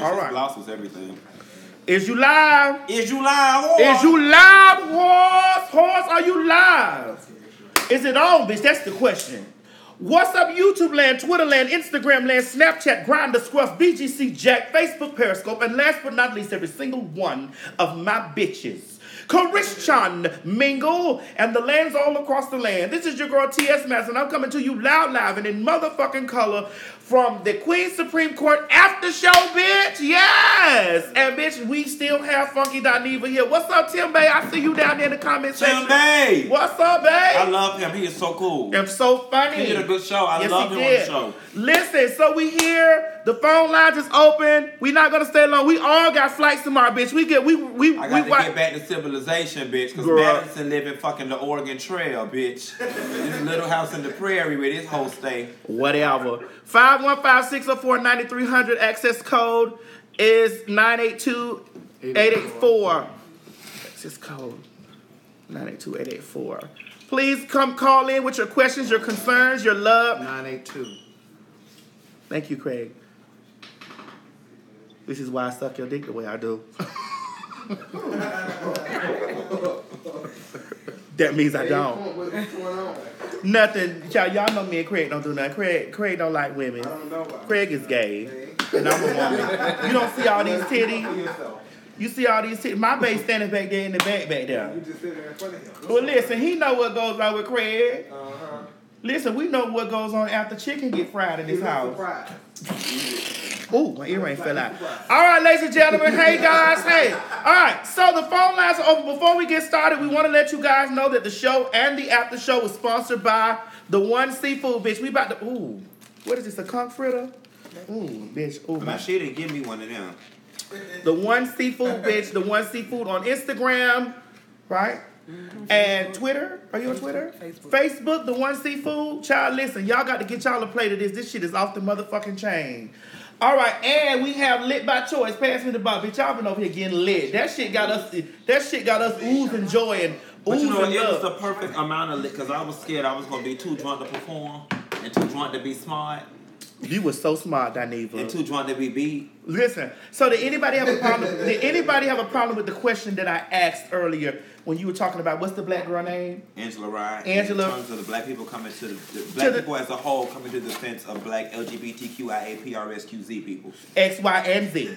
Bitch, All this. Gloss was everything. Is you live? Is you live? Or? Is you live, horse? Horse, are you live? Is it on, bitch? That's the question. What's up, YouTube land, Twitter land, Instagram land, Snapchat, Grindr, Scruff, BGC Jack, Facebook, Periscope, and last but not least, every single one of my bitches. Christian Mingle and the lands all across the land. This is your girl T.S. Mass, and I'm coming to you loud, live, and in motherfucking color from the Queen Supreme Court after show, bitch. Yes! And bitch, we still have Funky Dineva here. What's up, Tim Bay? I see you down there in the comment section. Tim Bay. What's up, babe? I love him. He is so cool. I'm so funny. He did a good show. I Yes, love him did. on the show. Listen, so we here. The phone lines is open. We not gonna stay long. We all got flights tomorrow, bitch. We get we we I we got to get back to civilization, bitch, because Girl. Madison live in fucking the Oregon Trail, bitch. this little house in the prairie where this whole stay. whatever. 515-604-9300 access code is 982-884. Access code 982-884. Please come call in with your questions, your concerns, your love. 982. Thank you, Craig. This is why I suck your dick the way I do. that means I don't. What's going on? Nothing. Y'all, y'all know me and Craig don't do nothing. Craig, Craig don't like women. I don't know why. Craig is gay, and I'm a woman. You don't see all these titties. You see all these titties. My bass standing back there in the back, back there. You just sitting in front of him. Well, listen, he know what goes on with Craig. Uh-huh. Listen, we know what goes on after chicken get fried in this He's house. surprised. Ooh, my earring fell out. All right, ladies and gentlemen. Hey, guys. Hey. All right. So the phone lines are open. Before we get started, we want to let you guys know that the show and the after show is sponsored by the One Seafood, bitch. We about to. Ooh, what is this? A conch fritter? Ooh, bitch. Ooh, My my shit didn't give me one of them. the One Seafood, bitch. The One Seafood on Instagram, right? Mm-hmm. And Twitter. Are you on Twitter? Facebook. Facebook, the One Seafood. Child, listen, y'all got to get y'all a plate of this. This shit is off the motherfucking chain. All right, and we have lit by choice. Pass me the bottle, bitch. Y'all been over here getting lit. That shit got us. That shit got us oozing joy and But you know, oozing it was love. the perfect amount of lit because I was scared I was going to be too drunk to perform and too drunk to be smart You were so smart, and Dineva. too drunk to be beat. Listen. So did anybody have a problem? did anybody have a problem with the question that I asked earlier when you were talking about what's the black girl name? Angela Rye. Angela- In terms of the black people coming to the, black the- people as a whole coming to the defense of black LGBTQIA PRSQZ people. X, Y, and Z.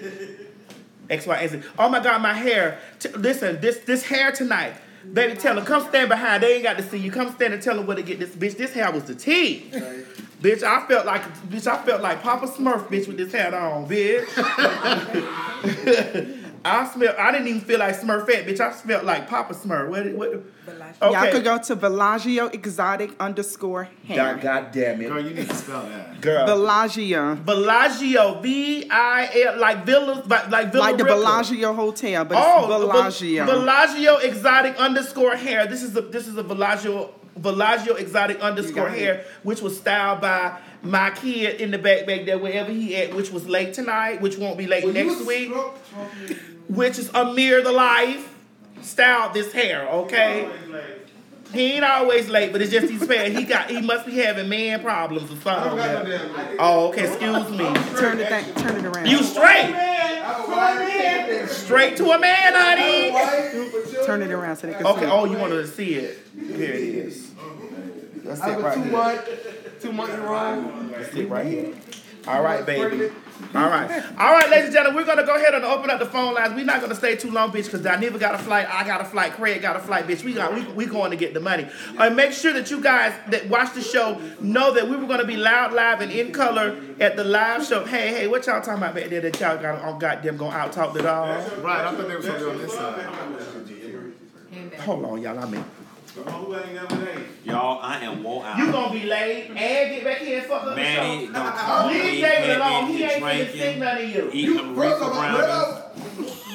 X, Y, and Z. Oh my God, my hair. T- listen, this this hair tonight. Baby, tell them, come stand behind. They ain't got to see you. Come stand and tell them where to get this bitch. This hair was the tea. Bitch, I felt like bitch, I felt like Papa Smurf, bitch, with this hat on, bitch. I smell I didn't even feel like Smurfette, bitch. I smelled like Papa Smurf. What, what, Y'all could go to Bellagio Exotic underscore God, hair. God damn it. Girl, you need to spell that. Girl. Bellagio. Bellagio, V I L, like Villa, like like Villa Like the Rica. Bellagio Hotel, but Oh, it's Bellagio. Bel- Bellagio exotic underscore hair. This is a this is a Bellagio Bellagio exotic underscore got it. hair, which was styled by my kid in the back back there, wherever he at, which was late tonight, which won't be late next week, which is Amir the Life. Styled this hair, okay? He ain't always late, but it's just he's fair. He got he must be having man problems or I don't got no something. Oh, okay, excuse me. turn it back, turn it around. You straight. Straight to a man, honey. turn it around so they can Okay, see. oh, you wanted to see it. Here it is. That's I it was right two here. months, two months wrong. That's it right here. All right, baby. All right. All right, ladies and gentlemen, we're going to go ahead and open up the phone lines. We're not going to stay too long, bitch, because Dineva got a flight. I got a flight. Craig got a flight, bitch. We got we, we going to get the money. And make sure that you guys that watch the show know that we were going to be loud, live, and in color at the live show. Hey, hey, what y'all talking about back there that y'all got on goddamn going to out talk the dog? Right, I thought they were supposed to be on this side. Hold on, y'all. I mean, Y'all, I am wore out. you going to be late and get back here and fuck up the Manny show. don't call Leave me, David alone. He ain't finna stick drinking, none of you. eating them reefer rounders.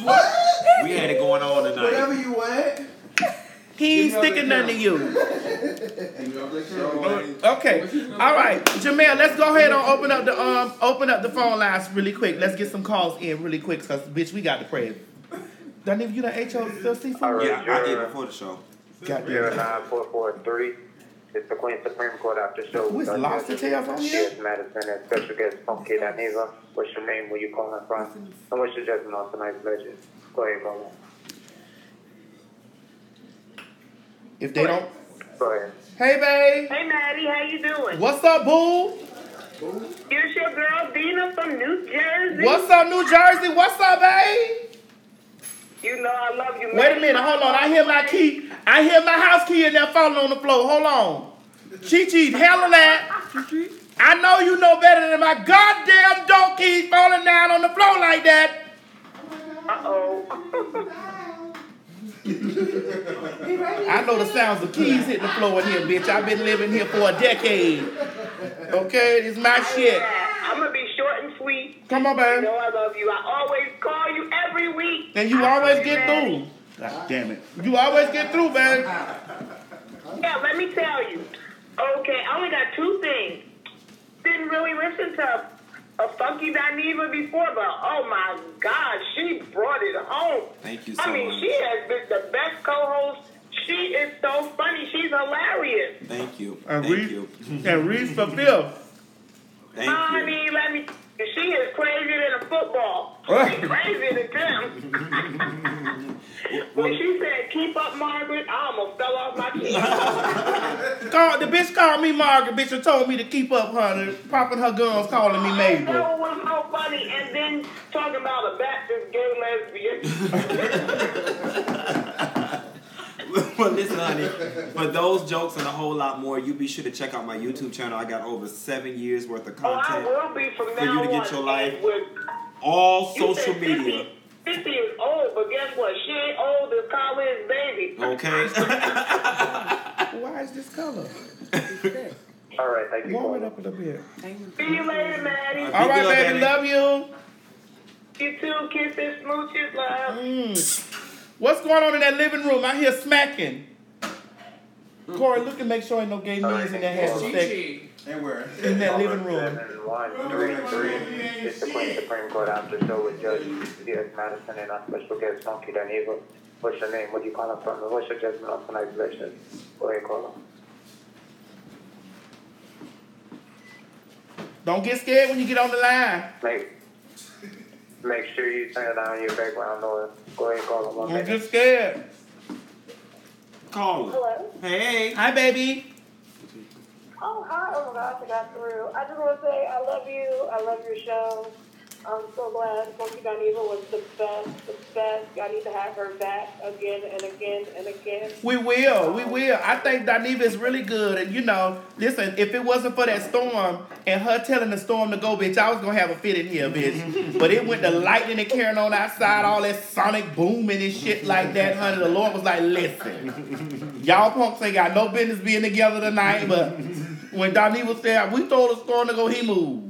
What? We had it going on tonight. Whatever you want. He ain't sticking none to you. Okay. All right, Jamel, let's go ahead and open up the um open up the phone lines really quick. Let's get some calls in really quick, cause bitch, we got the prayer. Don't even you done ate your your seafood? All right. Yeah, I did before the show. Goddamn. Zero nine four four three. It's the Queen Supreme Court after show. Who is with our Lobster judges, Tails here? T.S. Madison and special guest Funky Dineva. What's your name? Where you calling from? And what's your judgment on tonight's legend? Go ahead, call in. If they don't, Go ahead. hey babe, Hey Maddie, how you doing? what's up, boo? Here's your girl Dina from New Jersey. What's up, New Jersey? What's up, babe? You know I love you. Wait a minute, hold on. I hear my key. I hear my house key in there falling on the floor. Hold on. Chi Chi, hell that. I know you know better than my goddamn door keys falling down on the floor like that. Uh oh. I know the sounds of keys hitting the floor in here, bitch. I've been living here for a decade. Okay, it's my shit. I'm gonna be short and sweet. Come on, You baby. know I love you. I always call you every week. And you I always get Maddie. through. God damn it. You always get through, man. Yeah, let me tell you. Okay, I only got two things. Didn't really listen to a Funky Dineva before, but oh my God, she brought it home. Thank you so I mean, much. she has been the best co-host. She is so funny. She's hilarious. Thank you. And Thank Reese, you. and Reese for fifth. Thank I you. mean, let me. She is crazier than a football. She's crazier than them. when she said, "Keep up, Margaret," I almost fell off my chair. Call, the bitch called me Margaret, bitch, and told me to keep up, honey. Popping her guns, calling me That Mabel. was so funny. And then talking about a Baptist gay lesbian. well, listen, honey. For those jokes and a whole lot more, you be sure to check out my YouTube channel. I got over seven years worth of I content. will be from For now you to get on. your life with- All social said media. 50, 50 is old, but guess what? She ain't old as Colin's baby. Okay. Why is this color? All right, thank you. Warm it up a little bit. See you later, Maddie. All right, good, baby, baby. love you. You too. Kisses, smooches, love. Mm. What's going on in that living room? I hear smacking. Corey, look and make sure ain't no gay means in that house. And where? In that living room. Seven, one, three, three. It's the Queen Supreme Court after show with Judge T.S. Madison and our special guest, Funky Dineva. What's your name? What you calling from? What's your judgment on tonight's legend? Go ahead, caller. Don't get scared when you get on the line. Make, make sure you turn down your background noise. Go ahead, caller. One Don't minute. get scared. Call her. Hello. Hey. Hi, baby. Oh, hi. Oh, my gosh, I got through. I just want to say I love you. I love your show. I'm so glad Funky Dineva was the best, the best. I need to have her back again and again and again. We will. We will. I think Dineva is really good. And you know, listen, if it wasn't for that storm and her telling the storm to go, bitch, I was gonna have a fit in here, bitch. but it went the lightning and carrying on outside, all that sonic booming and shit like that, honey. The Lord was like, listen, y'all punks ain't got no business being together tonight. But when Dineva said we told the storm to go, he moved.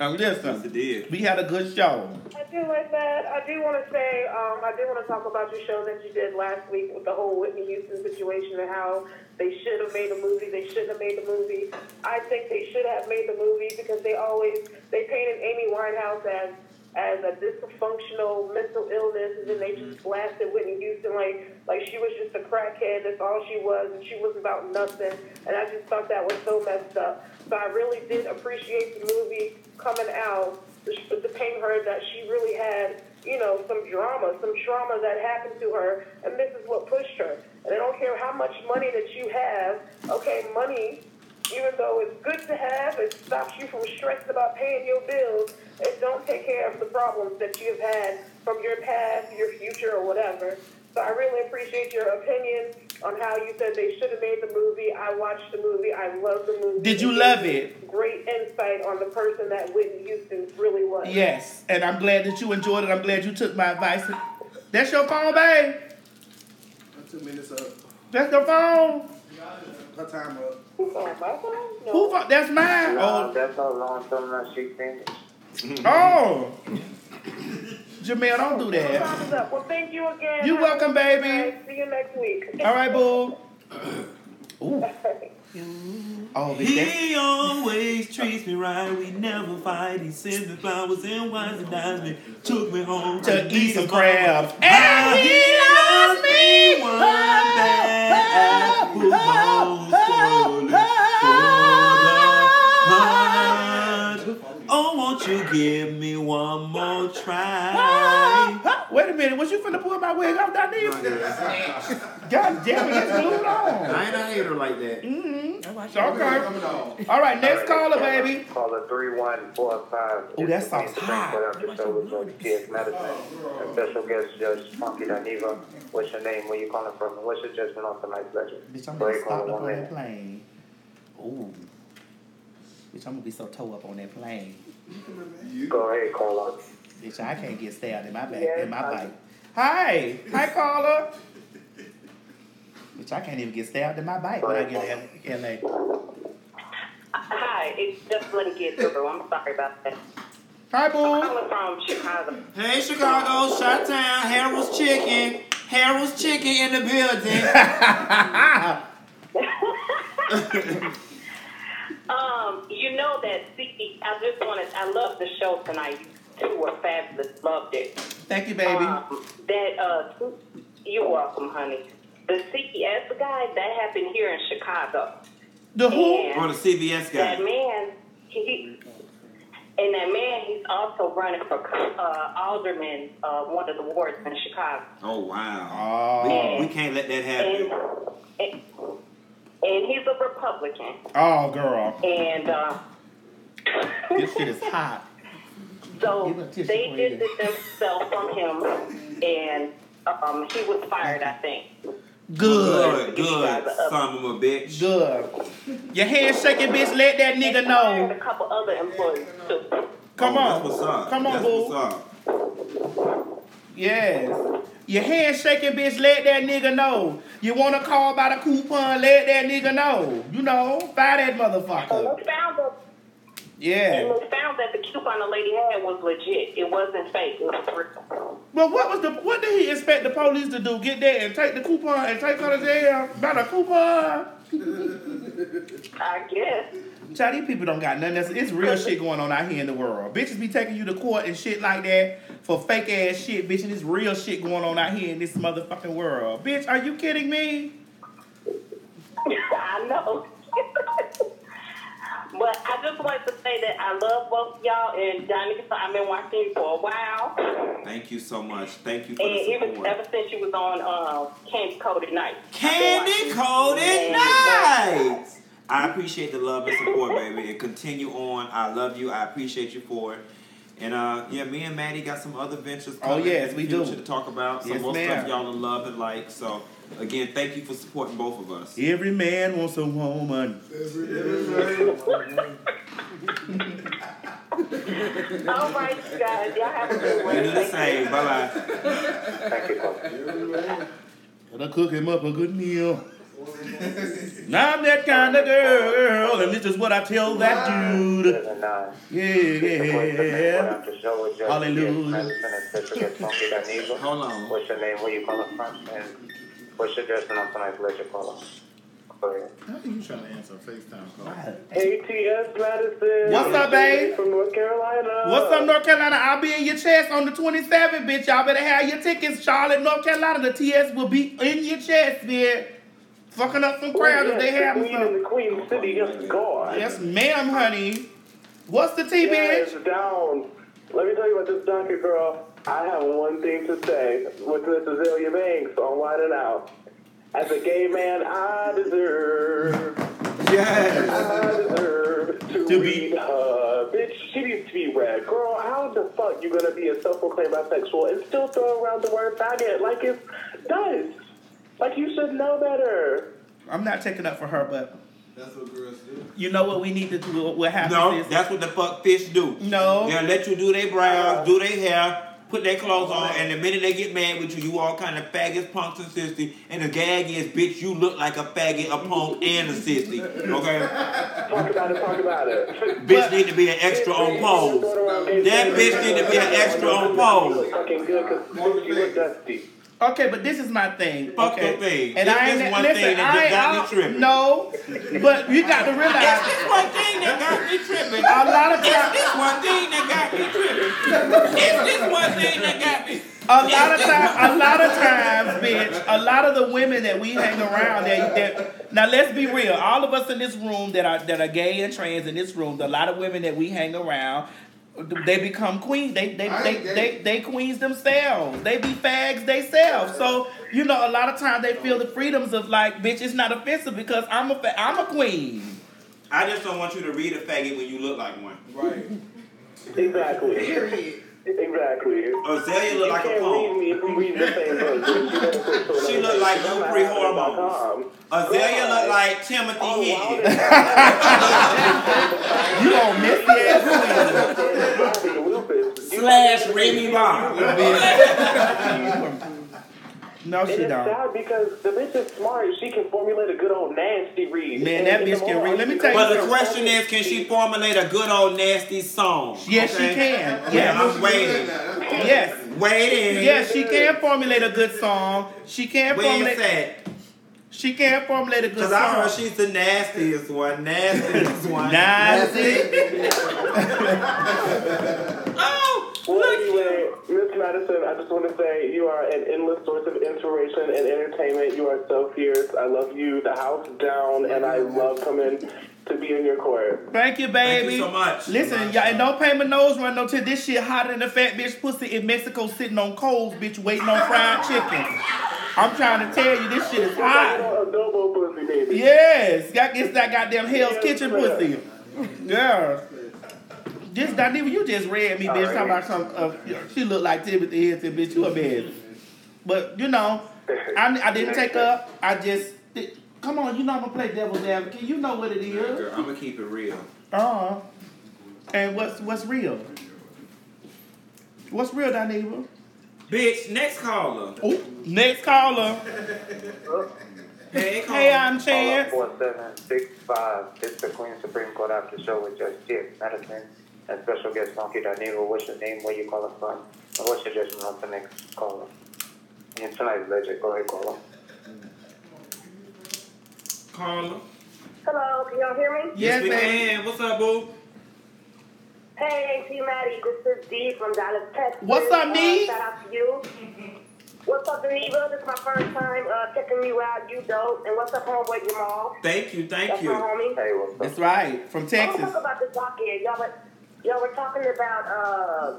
And Yes, it listen, did. we had a good show. I do like that. I do want to say, um, I do want to talk about your show that you did last week with the whole Whitney Houston situation and how they should have made a movie. They shouldn't have made the movie. I think they should have made the movie because they always they painted Amy Winehouse as as a dysfunctional mental illness, and then they just blasted Whitney Houston like like she was just a crackhead. That's all she was, and she was about nothing. And I just thought that was so messed up. So I really did appreciate the movie coming out to, paint her that she really had, you know, some drama, some trauma that happened to her, and this is what pushed her. And I don't care how much money that you have. Okay, money even though it's good to have, it stops you from stressing about paying your bills. It don't take care of the problems that you've had from your past, your future, or whatever. So I really appreciate your opinion on how you said they should have made the movie. I watched the movie. I love the movie. Did you It love it? Great insight on the person that Whitney Houston really was. Yes, and I'm glad that you enjoyed it. I'm glad you took my advice. That's your phone, babe. Two minutes up. That's your phone. Her time up. Who's on my phone? No. Who phone? That's mine. No, Oh, that's how long some that she finished. oh. Jamel, don't do that. Time is up. Well, thank you again. You Have welcome, baby. night. See you next week. All right, boo. Ooh. Oh, bitch, that's, He always treats me right. We never fight. He sends me flowers and wines and dines me. Took me home to eat some mama. crabs. And he loves me. One bad ah, ah, apple goes for the heart. Oh, you give me one more try? huh, Wait a minute, was you finna pull my wig off, that Daniel? God damn it, it's glued on. I ain't a hater like that. Mm-hmm. Okay. All right, next caller, baby. Caller 3145. Oh, that sounds the hot. Supreme Court after show with Judge T.S. Madison and special guest Judge Funky Dineva. What's your name? Where you calling from? And what's your judgment on tonight's lecture? Bitch, I'm Go gonna ahead, stop caller, up one on that minute. plane. Ooh. Bitch, I'm gonna be so toe up on that plane. Go ahead, caller. Bitch, I can't get stabbed in my back, Yes, in my I- bite. Hi, hi, caller. Bitch, I can't even get stabbed in my bike when I get to LA. Hi, it's just let me get through. I'm sorry about that. Hi, boo. Calling from Chicago. Hey, Chicago, Shot Town, Harold's Chicken. Harold's Chicken in the building. Um, you know that see, I just wanted I love the show tonight. You two were fabulous, loved it. Thank you, baby. Um, that uh you're welcome, honey. The CVS guy that happened here in Chicago. the who? And On the CVS that guy. man he and that man he's also running for uh alderman uh one of the wards in Chicago. Oh, wow. Oh, We, we can't let that happen. and and he's a Republican. oh, girl. And uh This shit is hot. So Give her a tissue they did you. this themselves from him, and um, he was fired, I think. Good, Good. good, son of a bitch. Good. Your hand shaking, bitch. Let that nigga fired know. a couple other employees too. Come Oh, on. That's what's up. Come on, boo. Yes. Your hand shaking, bitch. Let that nigga know. You want to call by the coupon? Let that nigga know. You know, fire that motherfucker. we found that, Yeah. and we found that the coupon the lady had was legit. It wasn't fake. It was real. But what was the what did he expect the police to do? Get there and take the coupon and take her to jail? About a coupon? I guess. Child, these people don't got nothing. That's, it's real shit going on out here in the world. Bitches be taking you to court and shit like that for fake ass shit, bitch. And it's real shit going on out here in this motherfucking world. Bitch, are you kidding me? I know. but I just wanted to say that I love both y'all and Johnny. I've been watching you for a while. Thank you so much. Thank you for And the even support. ever since you was on uh, Candy Coated Night. Candy coated And, nights. I appreciate the love and support, baby. And continue on. I love you. I appreciate you for it. And uh, yeah, me and Maddie got some other ventures Coming Oh, yes, we the do. future to talk about. Some Yes, more ma'am. stuff y'all will love and like. So again, thank you for supporting both of us. Every man wants a woman. All right, you guys. Y'all have a good one. You do the same. Bye bye. Thank you, caller. Gotta cook him up a good meal. now I'm that kind of girl, and this is what I tell that dude. Seven nine. Yeah, yeah. after show with Judge Hallelujah. T.S. Madison and special guest Funky Dineva. Hold on. What's your name? Where you calling from? And what's your judgment on tonight's lecture, you Go ahead. How are you trying to answer a FaceTime call? ATS T.S. Madison. What's up, babe? From North Carolina. What's up, North Carolina? I'll be in your chest on the 27th, bitch. Y'all better have your tickets. Charlotte, North Carolina. The TS will be in your chest, bitch. Fucking up some crowds if they have the Queen in the Queen City is gone. Yes, ma'am, honey. What's the T, Yeah, bitch? it's down. Let me tell you about this donkey girl. I have one thing to say with Miss Azealia Banks on Wide and Out. As a gay man, I deserve, Yes. I deserve to, To be- read her. Bitch, she needs to be read. Girl, how the fuck you gonna be a self-proclaimed bisexual and still throw around the word faggot like it's dust? Like you should know better. I'm not taking up for her, but That's what girls do. you know what we need to do? What happens No, is. that's what the fuck fish do. No. They'll let you do their brows, do their hair, put their clothes on, and the minute they get mad with you, you all kind of faggots, punks, and sissy. And the gag is, bitch, you look like a faggot, a punk, and a sissy. Okay? Talk about it, talk about it. bitch need to be an extra on pose. That bitch need to be an extra on pose. Fucking good, cause you look dusty. Okay, but this is my thing. Fuck okay? your thing. And This- I ain't one listen, thing that got me tripping. No, but you got to It's realize this one thing that got me tripping. a lot of It's times. this one thing that got me tripping. It's this one thing that got me. A lot of times, a lot of times, bitch. A lot of the women that we hang around, that, that now let's be real. All of us in this room that are that are gay and trans in this room, a lot of women that we hang around, they become queens. They they I they, they, they queens themselves. They be fags themselves. So you know, a lot of times they feel the freedoms of like, bitch, it's not offensive because I'm a fa- I'm a queen. I just don't want you to read a faggot when you look like one. Right. Exactly. Exactly. Azealia look You like a can't read punk. me if we read the same book. She look like you pre-hormones. Azealia look like Timothy Oh, Higgins. You don't miss the ass Slash Remy Ma. No, And she it's don't. sad because the bitch is smart. She can formulate a good old nasty read. Man, And that bitch can moment, read. Let me tell you But the question is, can she formulate a good old nasty song? Yes, Okay? she can. Yeah, Yes. I'm waiting. Yes. Waiting. Yes, she can formulate a good song. She can Where's formulate. that? She can formulate a good Because I heard song. she's the nastiest one. Nastiest one. Nasty. Oh, Well, look anyway, Miss Madison, I just want to say you are an endless source of inspiration and entertainment. You are so fierce. I love you, the house down, and I love coming to be in your court. Thank you, baby. Thank you so much. Listen, y'all, and don't pay my nose run no till this shit hotter than a fat bitch pussy in Mexico sitting on coals, bitch, waiting on fried chicken. I'm trying to tell you, this shit is hot. Adobo pussy, baby. Yes, got it's that goddamn Hell's Kitchen pussy. Yeah. Just not even you just read me, bitch. Talking about some. Uh, she looked like Timothy Henson, bitch. You a man. But you know, I, I didn't take up. I just come on. You know I'm gonna play devil's advocate. You know what it is. Girl, I'm going to keep it real. Uh. And what's what's real? What's real, Dineva? Bitch, next caller. Oh, next caller. Hey, caller. Hey, I'm Chance. Four seven six five. It's the Queen Supreme Court After Show with Judge Dick Madison and special guest Monkey Danilo. What's your name? Where you calling from? And what's your judgment on the next caller? And tonight's legend. Go ahead, caller. Caller. Hello, can y'all hear me? Yes, we ma'am. What's up, boo? Hey, Auntie Maddie, this is Dee from Dallas, Texas. What's up, Uh, Dee? shout out to you. What's up, Geneva? This is my first time uh, checking you out. You dope. And what's up, homeboy Jamal? Thank you, thank That's you. my homie. Hey, what's up? That's right. From I want Texas. to talk about this docket. Y'all were, y'all were talking about, uh,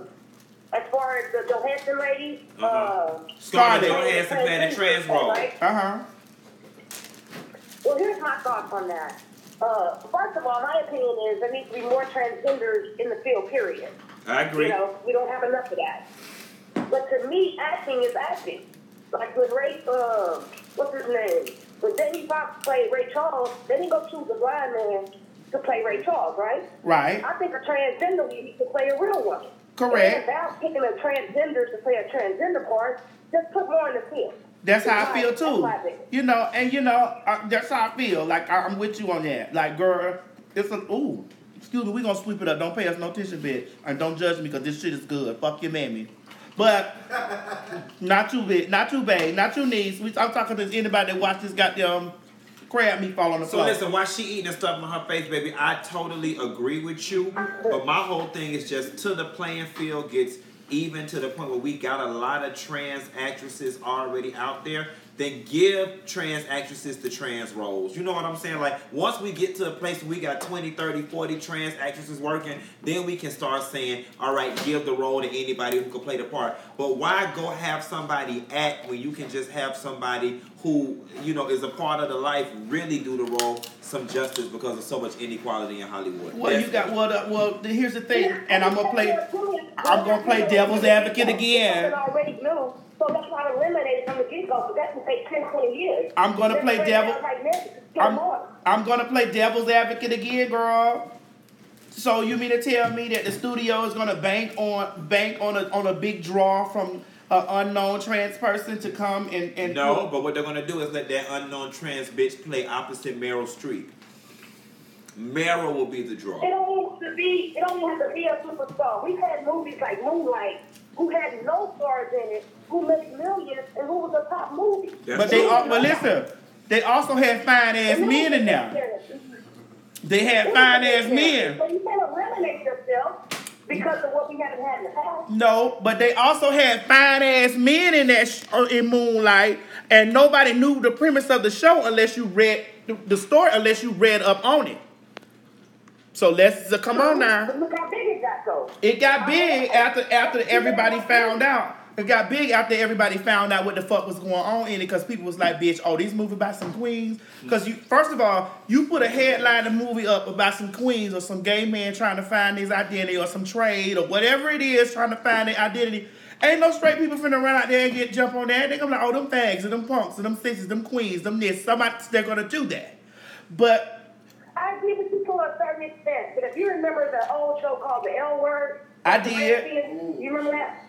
as far as the Johansson lady. Uh-huh. Uh, Scarlett Scarlett. Johansson playing the trans role. Right? Uh huh. Well, here's my thoughts on that. Uh, first of all, my opinion is there needs to be more transgenders in the field, period. I agree. You know, we don't have enough of that. But to me, acting is acting. Like when Ray, uh, what's his name? When Jamie Foxx played Ray Charles, they didn't go choose a blind man to play Ray Charles, right? Right. I think a transgender lady could play a real woman. Correct. And about picking a transgender to play a transgender part, just put more in the field. That's how I feel too. You know, and you know, uh, that's how I feel. Like I- I'm with you on that. Like, girl, it's a ooh. Excuse me, we gonna sweep it up. Don't pay us no attention, bitch, and don't judge me because this shit is good. Fuck your mammy. But not too big, Not too babe. Not too niece. We, I'm talking to anybody that watch this goddamn crab meat fall on the So floor. listen, while she eating the stuff on her face, baby, I totally agree with you. But my whole thing is just till the playing field gets even to the point where we got a lot of trans actresses already out there, then give trans actresses the trans roles. You know what I'm saying? Like once we get to a place where we got 20, 30, 40 trans actresses working, then we can start saying, all right, give the role to anybody who can play the part. But why go have somebody act when you can just have somebody who, you know, is a part of the life really do the role some justice because of so much inequality in Hollywood. well, you got well. The, well, the, here's the thing, and I'm gonna play. I'm gonna play devil's advocate again. Something already knew, so let's not eliminate it from the get-go, because that can take 10, 20 years. I'm gonna play devil- down Right now, just get I'm, more. I'm gonna play devil's advocate again, girl. So you mean to tell me that the studio is gonna bank on bank on a on a big draw from an unknown trans person to come and and No, but what they're gonna do is let that unknown trans bitch play opposite Meryl Streep. Meryl will be the draw. It draw. don't have to be, it don't have to be a superstar. We've had movies like Moonlight, who had no stars in it, who made millions, and who was a top movie. That's But they all but listen, they also had fine ass men in there. They had fine ass men. So you can't eliminate yourself because of what we haven't had in the past. No, but they also had fine ass men in that sh- uh, in Moonlight, and nobody knew the premise of the show unless you read the, the story, unless you read up on it. So let's uh, come on now. But look how big it got, though. It got big after after everybody found out. It got big after everybody found out what the fuck was going on in it because people was like, bitch, oh, these movie about some queens. Because you, first of all, you put a headline of movie up about some queens or some gay man trying to find his identity or some trade or whatever it is trying to find their identity. Ain't no straight people finna run out there and get jump on that. They gonna be like, oh, them fags and them punks and them sisters, them queens, them this. Somebody, they're gonna do that. But I agree with you to a certain extent, but if you remember the old show called The L Word, I did. You remember that?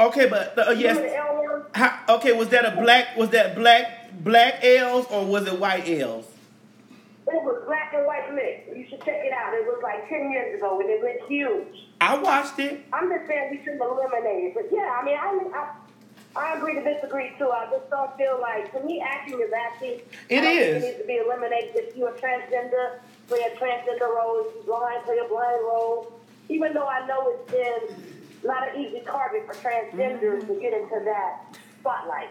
Okay, but uh, yes. the L Word? How, okay, was that a black? Was that black black L's or was it white L's? It was black and white mix. You should check it out. It was like 10 years ago and it went huge. I watched it. I'm just saying we shouldn't eliminate it. But yeah, I mean, I, I, I agree to disagree too. I just don't feel like, to me, acting is acting. It is. It needs to be eliminated. If you're a transgender, play a transgender role. If you're blind, play a blind role. Even though I know it's been not an easy target for transgenders to get into that spotlight.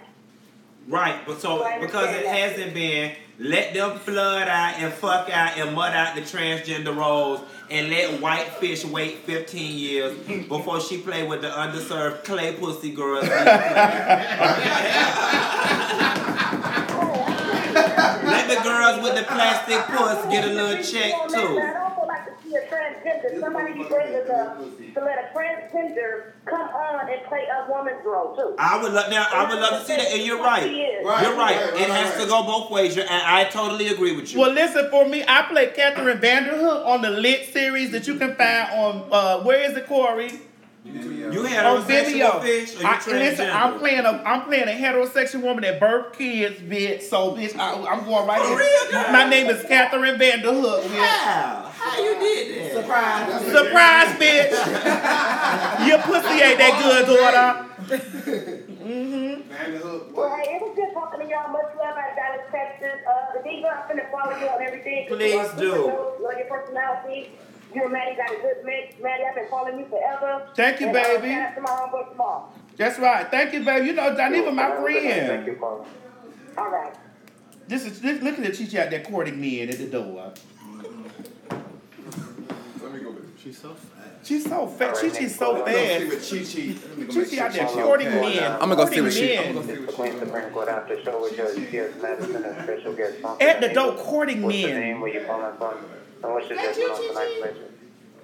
Right, but so I because it understand hasn't been, let them flood out and fuck out and mud out the transgender roles and let white fish wait 15 years before she play with the underserved clay pussy girls. let the girls with the plastic puss get a little check too. Oh, also see a transgender, somebody be brave enough to let a transgender come on and play a woman's role too. I would love now. I would love to see that, and you're right. Right, You're right. right, right, It has to go both ways. And I totally agree with you. Well, listen for me. I played Catherine Vanderhook on the Lit series that you can find on uh, where is it, Corey? You had On a Vimeo. fish, or I, listen, I'm playing a I'm playing a heterosexual woman that birth kids, bitch. So, bitch, I, I'm going right For in. girl? My name is Catherine Vanderhook. bitch. How? How you did that? Surprise. Surprise, bitch. Your pussy ain't that good, daughter. Mm-hmm. Well, hey, it was good talking to y'all. Much love out of Dallas, Texas. Uh, the Diva, I'm finna follow you on everything. Please You are super do. dope. Love your personality. You and Maddie got a good mix. Maddie, I've been following you forever. Thank you, And, uh, baby. shout out to my homeboy Jamal. That's right. Thank you, baby. You know, Daniva, my friend. Thank friend. you, Paul. All right. This is this, look at the Chichi out there courting men at the door. Let me go with. She's so fat. She's so fat. All right, Chichi's next so caller. Let's go see fast. what Chi Chi. Let me Chichi out there sure. courting Okay. men. I'm gonna go see courting what she- men. It's the Queen Supreme Court after show with Judge T.S. Madison and special guest Funky At the Danilo. door courting What's the men. name? Where you calling from? And what's your judgment on tonight's lecture?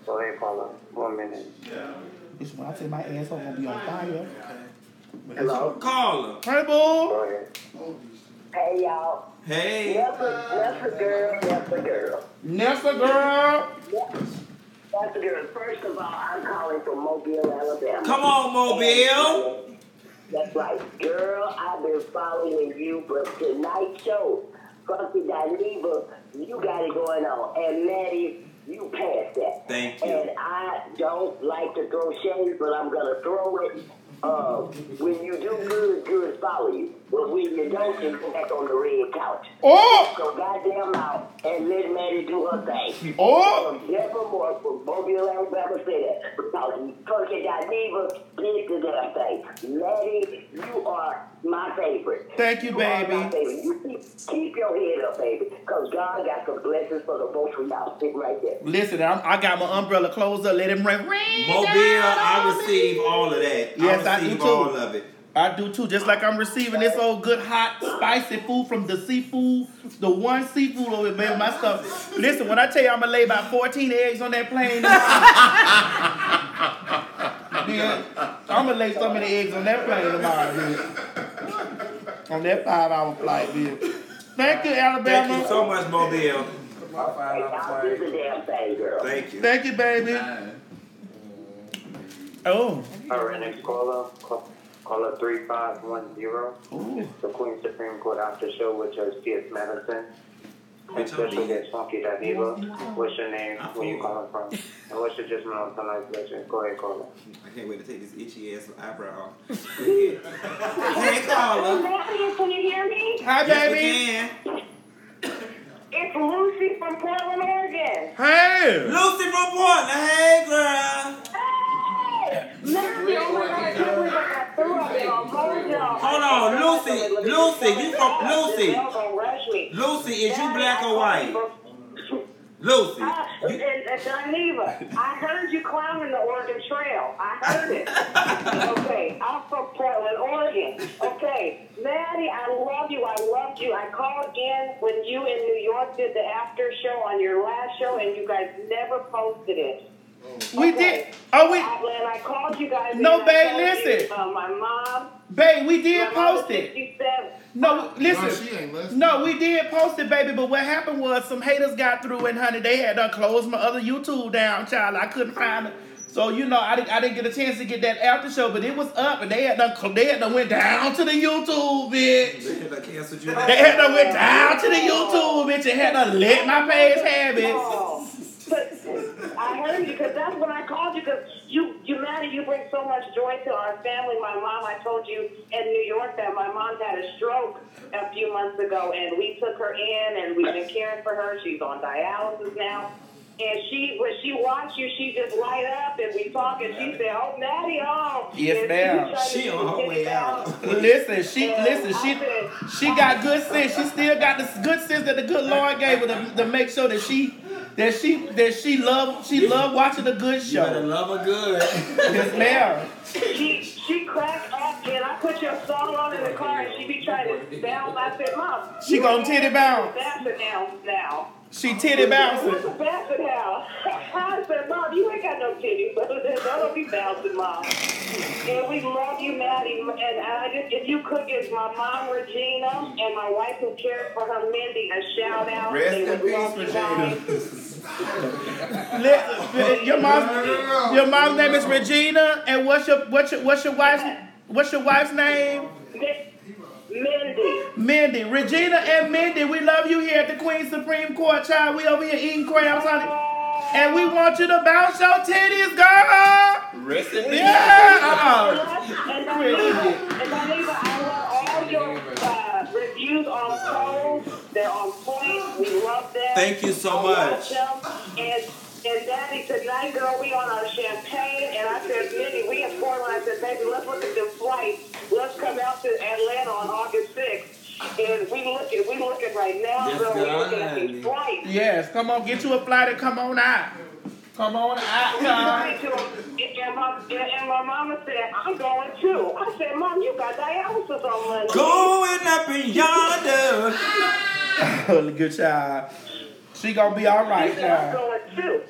Go ahead, caller. One minute. This when I tell my asshole gonna be on fire. Hello. Caller. Hey, boo. Ahead. Hey, y'all. Hey. That's a, that's a girl. That's a girl. Nessa girl. That's a girl. First of all, I'm calling from Mobile, Alabama. Come on, Mobile. That's right. Girl, I've been following you, but tonight's show, Funky Dineva, you got it going on. And Maddie, you passed that. Thank you. And I don't like to throw shade, but I'm going to throw it. Uh, when you do good, good follow you. But when you don't, back on the red couch. Oh, So goddamn out and let Maddie do her thing. oh. Um, from Denver Moore, from Mobile, Alabama, say that. Because Funky Dineva did the damn thing. Maddie, you are my favorite. Thank you, are my baby. favorite. You keep, keep your head up, baby. Because God got some blessings for the both of y'all. Sitting right there. Listen, I'm, I got my umbrella closed up. Let him rain. rain Mobile, I receive all of that. Yes, I I do too. all of it. I do too. Just like I'm receiving this old good hot spicy food from the seafood, the one seafood over there, man. My stuff. Listen, when I tell you I'm gonna lay about 14 eggs on that plane, man, I'm gonna lay so many eggs on that plane tomorrow, man. On that five-hour flight, man. Thank you, Alabama. Thank you so much, Mobile. Hey, y'all do the damn thing, girl. Thank you. Thank you, baby. Oh, All right, next caller. Call, caller 3510. It's the Queen Supreme Court after show with Judge T.S. Madison. And special guest Funky Dineva. What's your name? Where you calling from? And what's your judgment on tonight's lecture? Go ahead, caller. I can't wait to take this itchy ass eyebrow off. hey, caller. Can you hear me? hi, baby. we. It's Lucy from Portland, Oregon. Hey. Lucy from Portland. Hey, girl. Hey! Maddie, oh my God, Hold on, Lucy. Lucy, you from Lucy? Lucy, is you black or white? Lucy. Uh, and, and Geneva, I heard you climbing the Oregon Trail. I heard it. okay, I'm from Portland, Oregon. Okay, Maddie, I love you. I loved you. I called in when you in New York did the after show on your last show, and you guys never posted it. We did. Oh, we. I, when I called you guys, No, babe, told listen. You, uh, my mom. Babe, we did my post was it. No, listen. No, she ain't listening. No, we did post it, baby. But what happened was some haters got through, and honey, they had to close my other YouTube down, child. I couldn't find it. So you know, I didn't, I didn't get a chance to get that after show, but it was up, and they had done, cl- they had done went down to the YouTube, bitch. They had to cancel you. They had done went down to the YouTube, bitch, and had done let my page have it. Oh, but I heard you because that's when I called you because you, you Maddie, you bring so much joy to our family. My mom, I told you in New York that my mom had a stroke a few months ago, and we took her in, and we've been caring for her. She's on dialysis now. And she, when she watched you, she just light up, and we talk, and she said, "Oh, Maddie, oh." Yes, And ma'am. tried She on her way it out. Listen, she listen, she she got good sense. She still got the good sense that the good Lord gave her to, to make sure that she that she that she love she love watching a good You better show. love her good. Yes, ma'am. She she cracked up and I put your song on in the car and she be trying to bounce. I said, Mom, She you gonna titty got bounce. no now, now. She titty What's bouncing. a basset house? I said, Mom, you ain't got no titties. Don't be bouncing, Mom. And we love you, Maddie. And I just, if you could give my mom, Regina, and my wife who cares for her, Mindy, a shout out. Rest They in peace, love you guys. Li- Your mom your mom's name is Regina, and what's your what's your what's your wife's what's your wife's name? Mi- Mindy. Mindy. Regina and Mindy, we love you here at the Queen Supreme Court, child. We over here eating crabs, honey. And we want you to bounce your titties, girl. Rest in peace. Yeah. Uh-uh. And Dineva, and Dineva, I love all your uh, reviews on polls. They're on point. We love them. Thank you so I much. And and Daddy tonight, girl, we on our champagne. And I said, Minnie, we in Portland. I said, baby, let's look at the flight. Let's come out to Atlanta on August 6th. And we looking, we looking right now, Yes, girl. We looking at these flights. Yes, come on, get you a flight and come on out. Come on out, Right child. to him. And my, and my mama said, I'm going too. I said, Mom, you got dialysis on Monday. Going up in yonder. Good child. She gonna be all right, She said, I'm child. going too.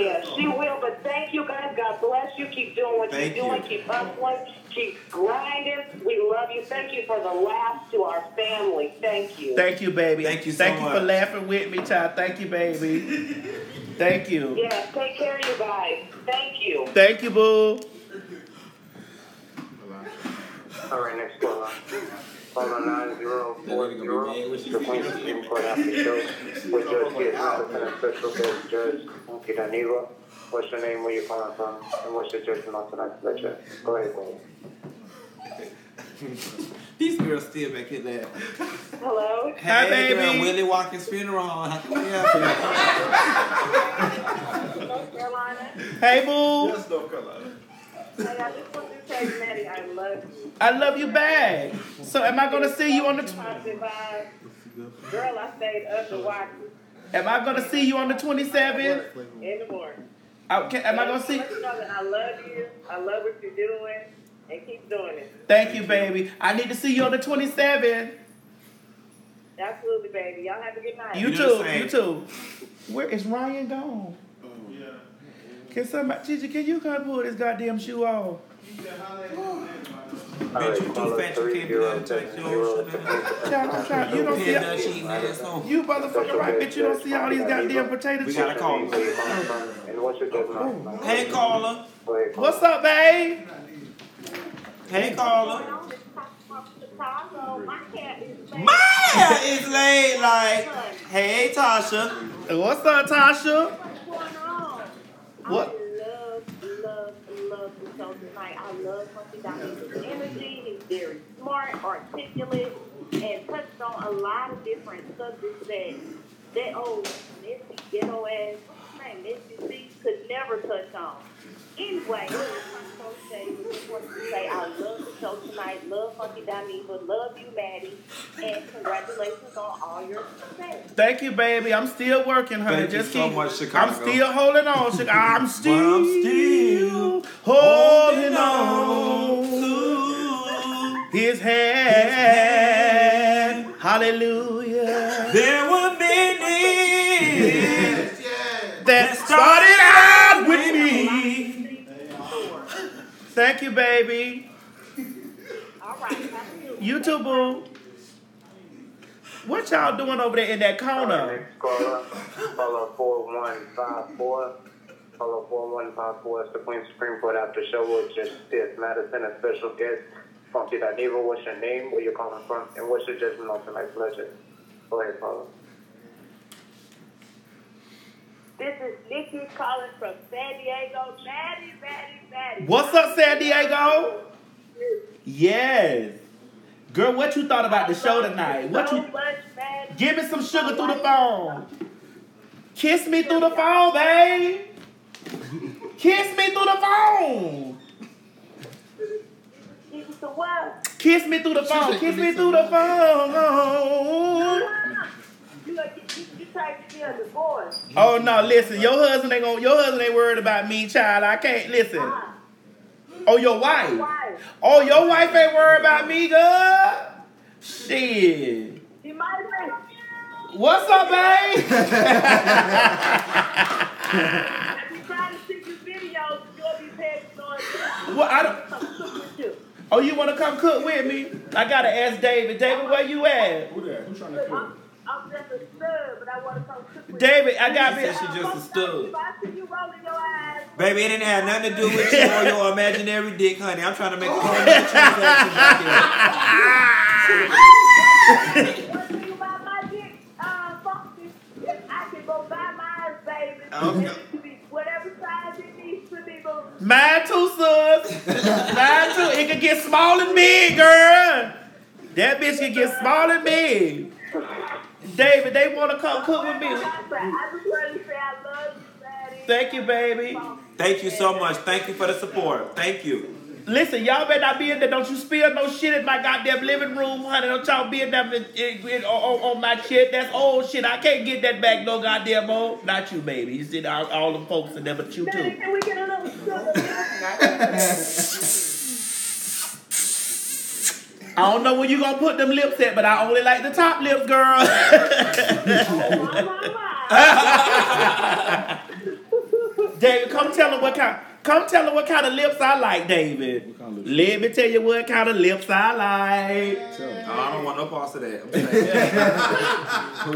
Yeah, she will. But thank you guys. God bless you. Keep doing what Thank you're doing. you. Keep hustling. Keep grinding. We love you. Thank you for the laughs to our family. Thank you. Thank you, baby. Thank you so Thank you for laughing with me, child. Thank you, baby. Thank you. Yeah, take care of you guys. Thank you. Thank you, boo. All right, next caller. Caller oh nine zero four zero. The Queen Supreme Court after with Judge Kit Madison special guest Judge Monkey What's your name? Where you calling from? And what's your judgment on tonight's lecture? Go ahead, Queen. These girls still back here laughing. Hello. Hi, Hey, girl, baby. Willie Watkins funeral. How can we help you? North Carolina. Hey, boo. Yes, North Carolina. Hey, I just want to say, Maddie, I love you. I love you back. So, am I gonna see you on the? Positive vibes. Girl, I stayed up to watch you Am I gonna see you on the twenty seventh? in the morning. Okay. Am I gonna see? You know that I love you. I love what you're doing, and keep doing it. Thank you, baby. I need to see you on the twenty seventh. Absolutely, baby. Y'all have a good night. You You too. You too. Where is Ryan gone? Can somebody, Gigi, can you come pull this goddamn shoe off? Bitch, you too fat, you can't be zero able to take your own The shit Queen Supreme Child, I'm trying. You don't see. That shit in. You motherfucker right, bitch. You don't see all these goddamn potato We chips. gotta call Where you calling from? And what's your judgment on oh. tonight's Hey, lecture? caller. Go ahead, caller. What's up, babe? Hey, caller. My cat is late. Maya is late. Like, hey, Tasha. What's up, Tasha? What's going on? What? I love, love, love the show tonight. I love Funky Dynamic's energy. He's very smart, articulate, and touched on a lot of different subjects that that old messy ghetto ass what's his name, Missy C could never touch on. Anyway, I just wanted to say I love the show tonight. tonight. Love Funky Dineva. Love you, Maddie. And congratulations on all your success. Thank you, baby. I'm still working, honey. Thank you Just so keep. much, Chicago. I'm still holding on, Chicago. I'm still, I'm still holding on to His hand. Hallelujah. There were many That started out with me. Thank you, baby. All right. Have a You too, boo. What y'all doing over there in that corner? Next caller, caller 4154. Caller 4154 is the Queen Supreme Court after show with Justice Madison, a special guest. Funky Dineva, what's your name? Where you calling from? And what's your judgment on tonight's legend? Go ahead, caller. This is Nikki calling from San Diego. Maddie, Maddie, Maddie. What's up, San Diego? Yes. Girl, what you thought about the show tonight? What so you much, Maddie. give me some sugar through the phone. Kiss me through the phone, babe. Kiss me through the phone. Give me some what? Kiss me through the phone. Kiss me through the phone. To be a divorce. Oh no, listen, your husband ain't gonna your husband ain't worried about me, child. I can't listen. Ah, Oh, your wife. Why? Oh, your wife ain't worried about me, girl. Shit. She might be. What's up, babe? I be trying to see your videos. You'll be paying for Well, I don't. Come cook with you. Oh, you want to come cook with me? I gotta ask David. David, where you at? Who that? Who's trying to cook? I'm, I'm just a stud, but I want to come cook with David, I got me. said she just a stud. If I see you rolling your eyes, Baby, it didn't have nothing to do with you or your imaginary dick, honey. I'm trying to make a whole nother transaction back here. one thing about my dick, uh, funky, is I can go buy mine, baby. Okay. And it can be whatever size it needs to be, Mine too, sus. Mine too. It can get small and big, girl. That bitch can get small and big. David, they want to come cook with me. I just want to say I love you, Daddy. Thank you, baby. Thank you so much. Thank you for the support. Thank you. Listen, y'all better not be in there. Don't you spill no shit in my goddamn living room, honey. Don't y'all be in there in, in, in- on, on my shit. That's old shit. I can't get that back no goddamn more. Not you, baby. You see all, all the folks in there, but you Daddy, too. can we get a little sugar? I don't know where you gonna put them lips at, but I only like the top lips, girl. David, come tell him what kind. Come tell him what kind of lips I like, David. What kind of lips? Let me tell you what kind of lips I like. Tell me. No, I don't want no parts of that. I'm saying.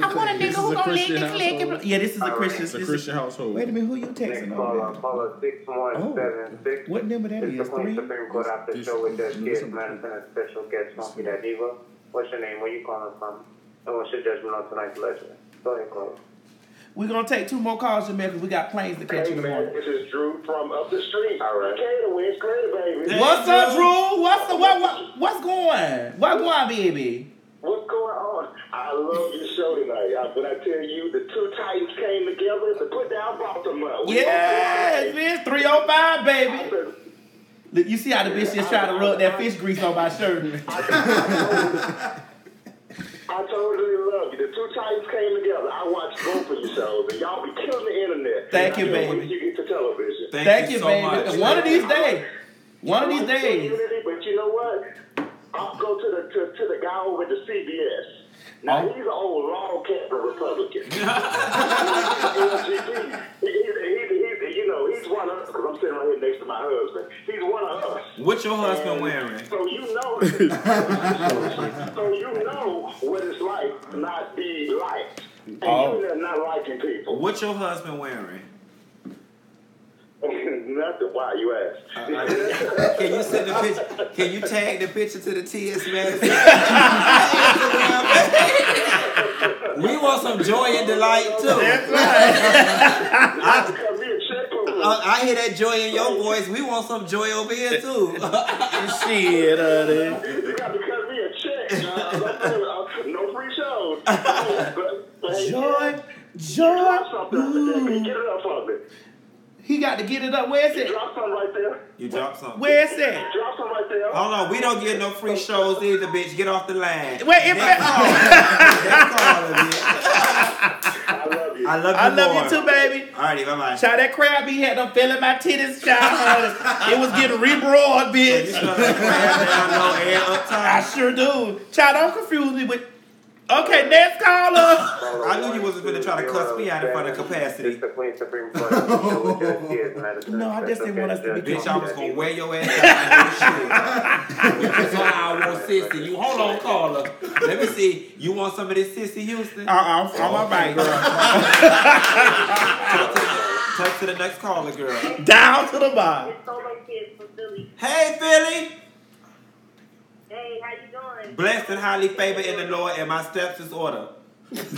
I want a nigga is who gonna lick Christian and click and. Yeah, this is a Christian. It's a Christian household. Wait a minute, who you Next texting caller, on? caller uh, 6176. What number that It's the Three? Supreme Court after This- show with Judge this- Madison, a special guest, Funky Dineva. What's your name? Where you calling from? And what's your judgment on tonight's legend? Go ahead, caller. We're gonna take two more calls, Jamel, because we got planes to catch Hey in the man, morning. this is Drew from up the street. All right. Decatur, West Crater, baby. Hey, What's up, Drew. Drew? What's the what, what what's going? What going, baby? What's going on? I love your show tonight. I, when I tell you the two Titans came together to put down Baltimore. We Yes, bitch, 305, baby. Oh said, Look, you see how the bitch just tried to rub that fish grease on my shirt. I totally love you. The two Titans came together. I watched both of your shows, and y'all be killing the internet. Thank you, baby. you get to television. Thank, Thank you, you, so baby. much. One of these days. One of these days. Unity, But you know what? I'll go to the to, to the guy over at the CBS. Now Oh. he's an old log cabin Republican. LGBT. He, he, he, he, you know, he's one of us because I'm sitting right here next to my husband. He's one of us. What your husband wearing? So you know, so you know what it's like to not be liked, and Oh. you there not liking people. What your husband wearing? Nothing. Why you ask? Uh, uh, can you send the picture? Can you tag the picture to the TS Madison? we want some joy and delight too. That's right. Because me and Chet Pooh- I, I hear that joy in your voice. We want some joy over here too. Shit, honey. You got to cut me a check. Uh, no free shows. But, but hey, Joy, joy. something. Ooh. Get it up for me. He got to get it up. Where is it? Drop something right there. You dropped something. Where is it? Drop something right there. Hold on, we don't get no free shows either, bitch. Get off the line. Wait, if Next I- caller. Next caller, bitch. I love you. I love you I love more. you too, baby. Alrighty, bye bye. Child, that crab he had them filling my titties, child. it was getting rebroiled, You bitch. smell like crab down low and up I sure do. Child, don't confuse me with. Okay, next caller. I knew you wasn't going to try to cuss me out in front of capacity. It's the Queen Supreme Court after show with Judge T.S. Madison. No, I just didn't want us to be Bitch, I was gonna wear your ass out like this shit. That's why I want sissy. You hold on, caller. Let me see. You want some of this sissy Houston? Uh, I'm, I'm all right, girl. Talk to, the, talk to the next caller, girl. Down to the bottom. It's Solo Kids from Philly. Hey, Philly. Hey, how you doing? Blessed and highly favored in the Lord, and my steps is order. I'm, I'm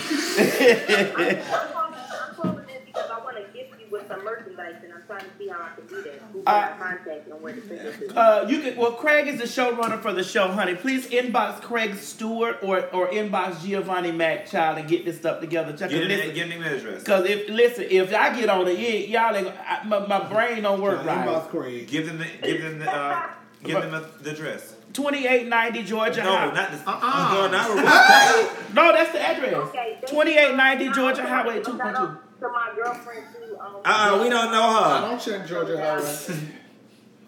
calling, I'm calling in because I want to gift you with some merchandise, and I'm trying to see how I can do that. Who can Uh, I contact and where to send it to? Uh, you can. Well, Craig is the showrunner for the show, honey. Please inbox Craig Stewart or or inbox Giovanni Mac Child and get this stuff together. Check Give it. him, Listen, give him the address. Because if listen, if I get on the end, y'all ain't, I, my, my brain don't work right. Inbox Craig. Give them the, give them the, uh, give them the, the address. Twenty eight ninety Georgia. No, Highway. not the. Uh-uh. Uh, girl, not No, that's the address. Okay, Twenty eight ninety you. Georgia Highway gonna two point shout two. out To my girlfriend too. Um, Uh, uh we don't know I her. don't check Georgia Highway.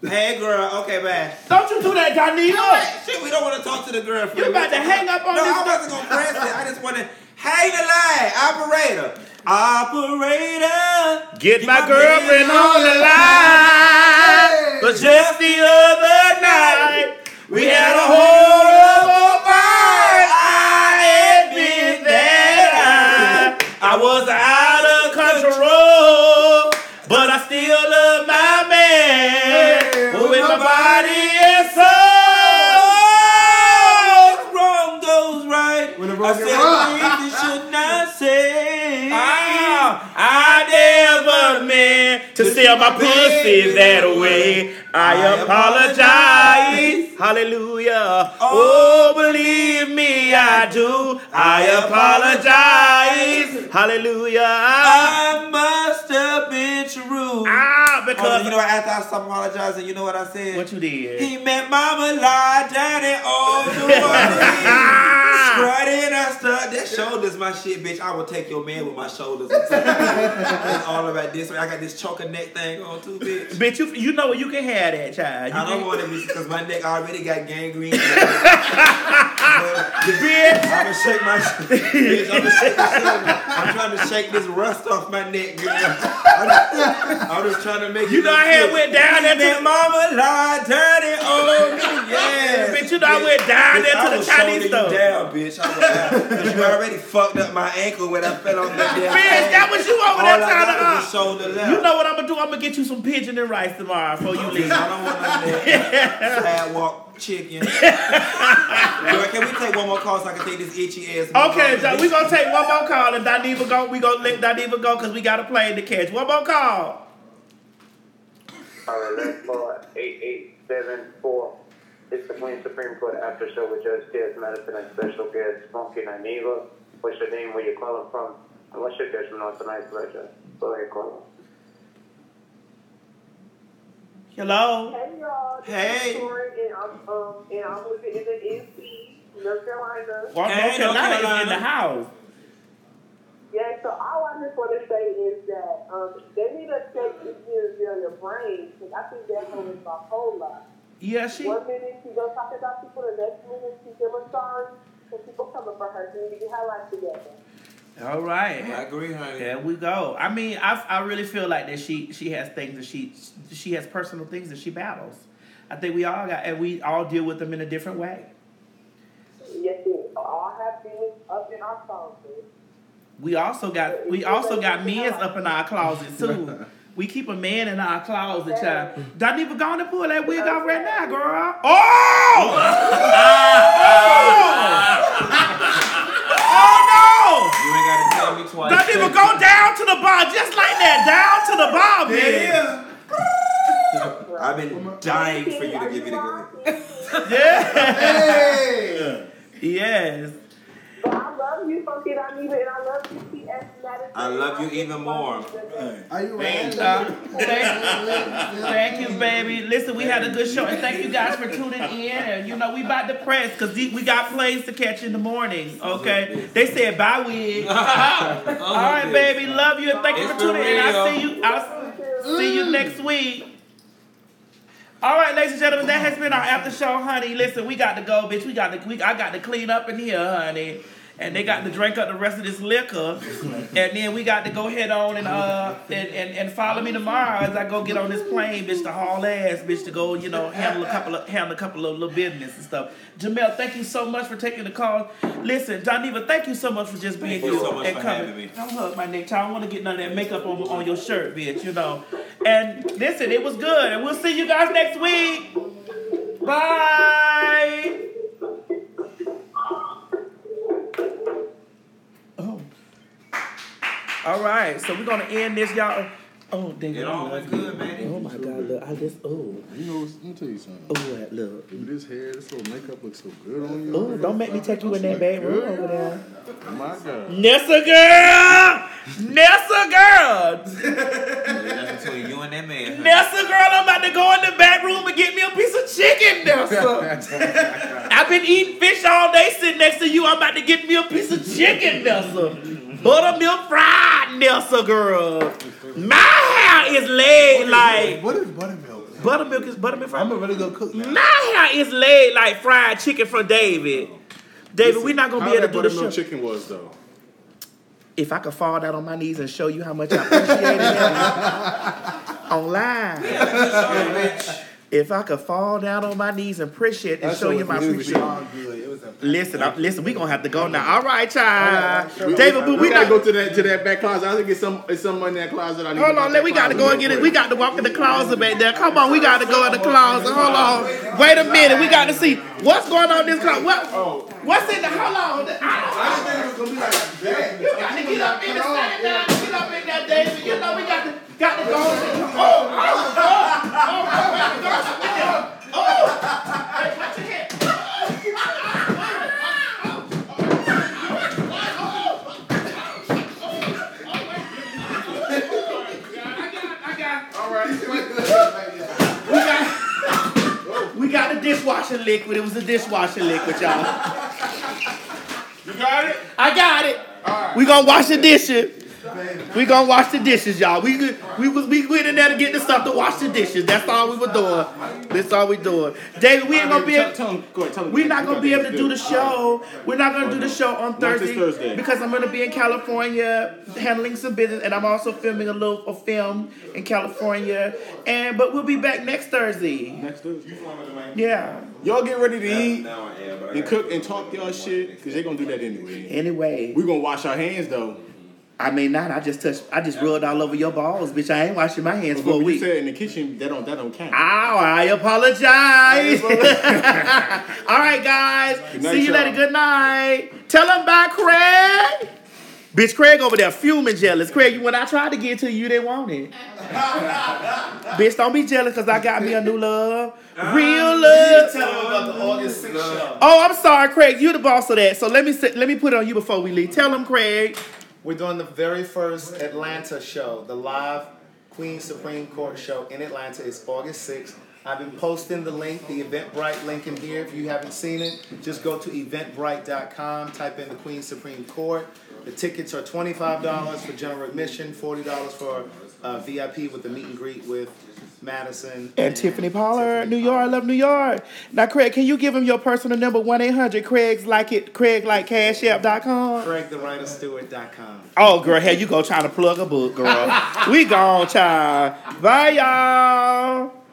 Hey, girl. Okay, bye. Don't you do that, Donnie. Shit, we don't want to talk to the girl. You about to hang up on No, this. I wasn't gonna press it. I just want to hang the line, operator. Operator. Get my girlfriend on the line. But just the other night, we had a horrible fight. I admit that I, I was out of control, but I still love my man with my body and soul. Wrong goes right. When the I wrong said say. Ah, I never meant to sell my pussy that way. I apologize. Hallelujah. Oh, believe me, I do. I apologize. Hallelujah. I must have been true. Ah, Oh, because you know what? After I stopped apologizing, you know what I said? what you did? He met Mama lie down in old New Strutting and stuff. That shoulders my shit, bitch. I will take your man with my shoulders. it's all about this. I got this choker neck thing on too, bitch. Bitch, you you know what you can have that child. You I don't can- want it because my neck already got gangrene. bitch. I'm gonna shake my bitch. I'm, gonna shake. I'm trying to shake this rust off my neck, girl. I'm just, I'm just trying to make You it know I had went down there That mama lie dirty on me, yeah. Bitch, you know I went down there to the Chinese store. Down, bitch. I was down. 'Cause you already fucked up my ankle when I fell on that damn Bitch, thing. that was you over All there trying to uh, shoulder left. You know what I'm gonna do? I'm gonna get you some pigeon and rice tomorrow before you leave. I don't want none of that sidewalk chicken. Girl, can we take one more call so I can take this itchy ass? Okay, so we gonna take one more call and Dineva go. We gonna let Dineva go because we got a plane to catch. One more call. All right, let's call 8874. It's the Queen Supreme Court after show with Judge T.S. Madison and special guest Funky Dineva. What's your name, where you calling from, and what's your judgment on tonight's lecture? Go ahead, caller. Hello. Hey y'all, this Hey. is Tori, and I'm um and I'm living in the NC, North Carolina. Well, Hey, North Carolina North is in the house. Yeah, so all I just want to say is that um they need to check this year your your brain because I think that one is bipolar. Yeah, she. One minute she goes talk about people, the next minute she feeling sorry for people coming for her. She need to get her life together. All right. I agree, honey. There we go. I mean, I, I really feel like that she she has things that she she has personal things that she battles. I think we all got and we all deal with them in a different way. Yes, it all have demons up in our closet. We also got we also got men up in our closet too. We keep a man in our closet, child. Don't even go and pull that wig off right now, girl. Oh! oh! oh no! You ain't gotta tell me twice. Don't even go down to the bar just like that. Down to the bar, man. I've been dying for you to give me the good. Yeah. Yes. But I love you, Funky Donita, and I love you, T.S. Madison. I love you even more. Are you Thank, ready? uh, thank, thank you, baby. Listen, we had a good show, and thank you guys for tuning in. And you know, we about to press because we got planes to catch in the morning. Okay, they said bye, wig. All right, baby, love you, and thank you for tuning in. I'll see you. I'll see you next week. All right, ladies and gentlemen, that has been our after show, honey. Listen, we got to go, bitch. We got to. We, I got to clean up in here, honey. And they got to drink up the rest of this liquor, and then we got to go head on and uh and, and, and follow me tomorrow as I go get on this plane, bitch, to haul ass, bitch, to go you know handle a couple of handle a couple of little business and stuff. Jamel, thank you so much for taking the call. Listen, Janiva, thank you so much for just being Thank here so and coming. me. Don't hug my neck, child. I don't want to get none of that makeup on, on your shirt, bitch. You know. And listen, it was good, and we'll see you guys next week. Bye. All right, so we're gonna end this, y'all. Oh, dang It all went good, man. Oh my God, look, I just oh, You know, let me tell you something. oh, that look. This hair, this little makeup looks so good on you. Oh, don't make me take you in that bedroom over there. Oh my God. Nessa girl, Nessa girl, That's between you and that man. Nessa girl. I'm about to go in the back room and get me a piece of chicken, Nessa. I've been eating fish all day sitting next to you. I'm about to get me a piece of chicken, Nessa. Buttermilk fried, Nessa girl. My hair is laid like What is buttermilk? buttermilk is buttermilk fried. I'm a really good cook now. My hair is laid like fried chicken from David. David, we're not gonna be able that to do the show. chicken was though. If I could fall down on my knees and show you how much I appreciate it on online. If I could fall down on my knees and appreciate and show you my appreciation. good. It was a Listen, I, listen, we gonna have to go now. All right, child. We- David, we, but we gotta go to that to that back closet. I think it's some it's some money in that closet. I need Hold on, let we got to go and get it. We got to walk in the closet back there. Come on, we got to go in the closet. Hold on. Wait a minute. We got to see what's going on in this closet. What? What's in the? Hold on. I I didn't think it was gonna be like that. You got to get up in the stand down. Get up in there, David. You know we got to got to go. Oh, oh, oh, oh, oh, oh, oh, oh. oh. Hey, watch your head. We got the dishwasher liquid. It was a dishwasher liquid, y'all. You got it. I got it. We gonna wash the dishes. We gonna wash the dishes, y'all. We we we was we went in there to get the stuff to wash the dishes. That's all we were doing. That's all we doing. David, we ain't gonna be. Able, tell go ahead, tell him. we're not gonna be able to do the show. We're not gonna do the show on Thursday, Thursday. because I'm gonna be in California handling some business, and I'm also filming a little a film in California. And but we'll be back next Thursday. Next Thursday. Yeah. Y'all get ready to eat Now I am, but I and cook and talk y'all shit because they're gonna do that anyway. Anyway. We're gonna wash our hands though. I mean, not. I just touched. I just rubbed all over your balls, bitch. I ain't washing my hands for a when you week. said in the kitchen, that don't that don't count. Ow! I apologize. all right, guys. night, See you y'all. later. Good night. Tell them bye, Craig. Bitch, Craig over there fuming jealous. Craig, when I tried to get to you, you didn't want it. Bitch, don't be jealous because I got me a new love. Uh, Real love. Tell them about the August 6th show. Oh, I'm sorry, Craig. You the boss of that. So let me sit, let me put it on you before we leave. Tell them, Craig. We're doing the very first Atlanta show, the live Queen Supreme Court show in Atlanta. It's August 6th. I've been posting the link, the Eventbrite link in here. If you haven't seen it, just go to eventbrite.com, type in the Queen Supreme Court. The tickets are $25 for general admission, $40 for uh, VIP with the meet and greet with Madison And Tiffany Pollard, New York, I love New York. Now, Craig, can you give him your personal number, 1 800 Craig's like it, Craig like cashapp.com? CraigTheWriterStewart.com. Oh, girl, here you go trying to plug a book, girl. we gone, child. Bye, y'all.